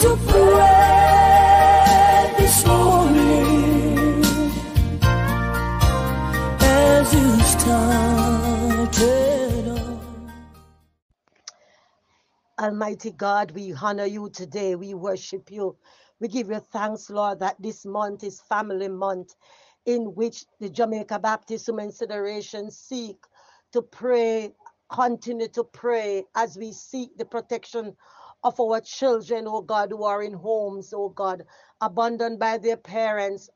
to pray this morning as. Almighty God, we honor you today. We worship you. We give you thanks, Lord, that this month is family month in which the Jamaica Baptist Women's Federation seek to pray, continue to pray as we seek the protection of our children, oh God, who are in homes, oh God, abandoned by their parents.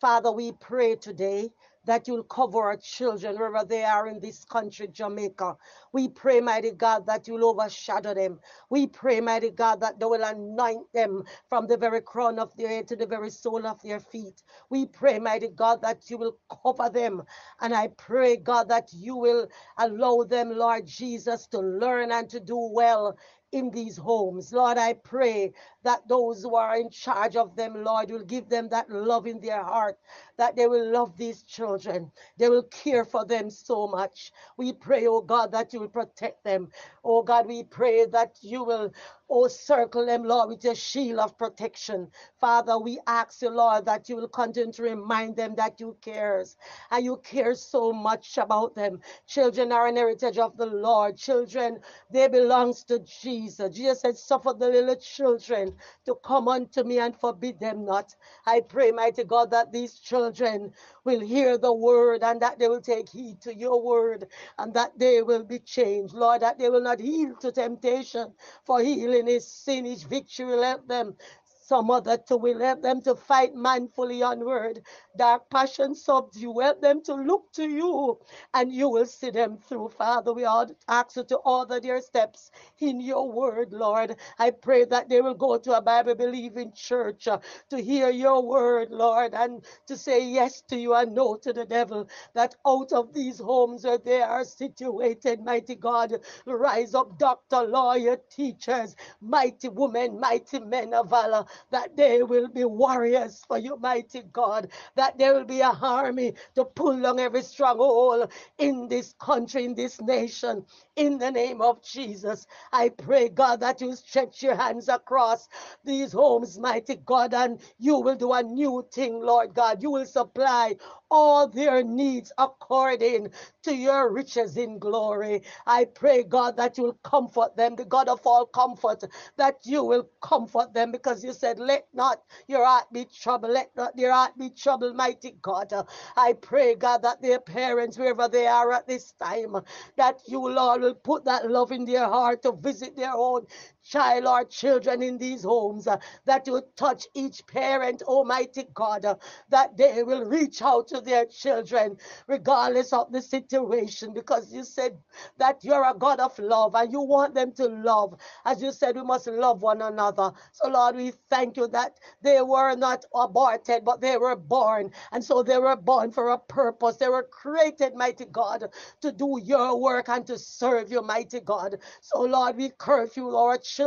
Father, we pray today that you'll cover our children wherever they are in this country, Jamaica. We pray, mighty God, that you'll overshadow them. We pray, mighty God, that they will anoint them from the very crown of their head to the very sole of their feet. We pray, mighty God, that you will cover them. And I pray, God, that you will allow them, Lord Jesus, to learn and to do well in these homes. Lord, I pray that those who are in charge of them, Lord, will give them that love in their heart, that they will love these children. They will care for them so much. We pray, oh God, that you will protect them. Oh God, we pray that you will, oh, circle them, Lord, with your shield of protection. Father, we ask you, Lord, that you will continue to remind them that you cares and you care so much about them. Children are an heritage of the Lord. Children, they belongs to Jesus. Jesus said, suffer the little children to come unto me and forbid them not. I pray, mighty God, that these children will hear the word and that they will take heed to your word and that they will be changed. Lord, that they will not yield to temptation, for healing is sin, his victory help them some other will help them to fight manfully onward. Dark passion subdue. Help them to look to you and you will see them through. Father, we all ask you to order their steps in your word, Lord. I pray that they will go to a Bible believing church uh, to hear your word, Lord, and to say yes to you and no to the devil. That out of these homes where they are situated, mighty God, rise up doctor, lawyer, teachers, mighty women, mighty men of valor that they will be warriors for you, mighty God, that there will be a army to pull down every stronghold in this country, in this nation, in the name of Jesus. I pray, God, that you stretch your hands across these homes, mighty God, and you will do a new thing, Lord God. You will supply all their needs according to your riches in glory. I pray, God, that you will comfort them, the God of all comfort, that you will comfort them because you said, Let not your heart be troubled, let not your heart be troubled, mighty God. I pray, God, that their parents, wherever they are at this time, that you, Lord, will put that love in their heart to visit their own child or children in these homes, uh, that you touch each parent, Almighty God, uh, that they will reach out to their children regardless of the situation, because you said that you're a God of love and you want them to love. As you said, we must love one another. So, Lord, we thank you that they were not aborted, but they were born. And so they were born for a purpose. They were created, mighty God, to do your work and to serve you, mighty God. So, Lord, we curfew our children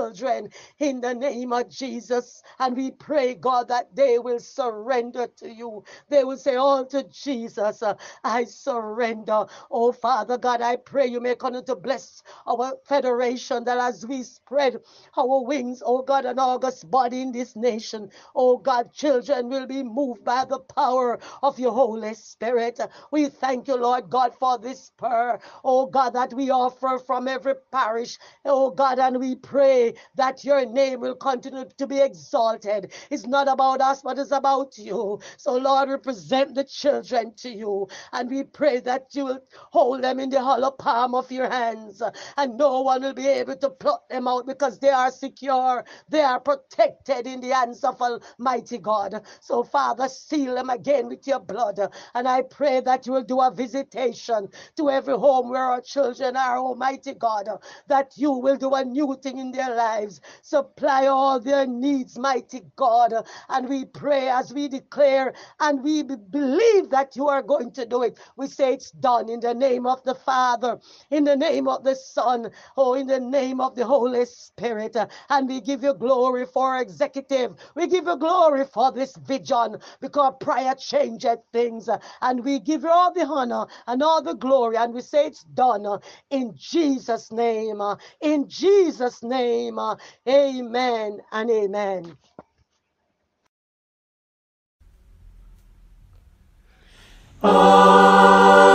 in the name of Jesus. And we pray, God, that they will surrender to you. They will say, All to Jesus, uh, I surrender. Oh, Father God, I pray you may continue to bless our federation that as we spread our wings, oh God, an August body in this nation, oh God, children will be moved by the power of your Holy Spirit. We thank you, Lord God, for this prayer, oh God, that we offer from every parish, oh God, and we pray that your name will continue to be exalted. It's not about us, but it's about you. So, Lord, we present the children to you, and we pray that you will hold them in the hollow palm of your hands, and no one will be able to pluck them out because they are secure, they are protected in the hands of Almighty God. So, Father, seal them again with your blood, and I pray that you will do a visitation to every home where our children are, Almighty God, that you will do a new thing in their lives, supply all their needs, mighty God. And we pray as we declare and we believe that you are going to do it. We say it's done in the name of the Father, in the name of the Son, oh, in the name of the Holy Spirit. And we give you glory for executive. We give you glory for this vision because prayer changes things. And we give you all the honor and all the glory. And we say it's done in Jesus' name. In Jesus' name. Uh, amen and amen. Oh.